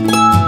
you